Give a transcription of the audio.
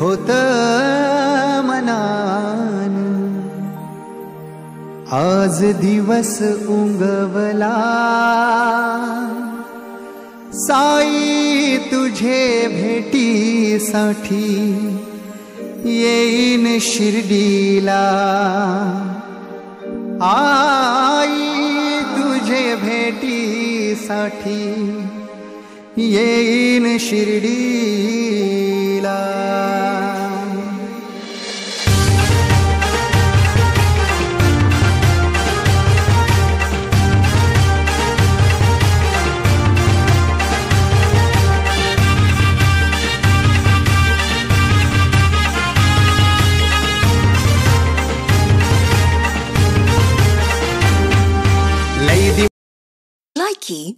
होत मनान. आज दिवस उंगवला. साई तुझे भेटीसाठी येईन शिर्डीला. आई तुझे भेटीसाठी येईन शिर्डीला Likey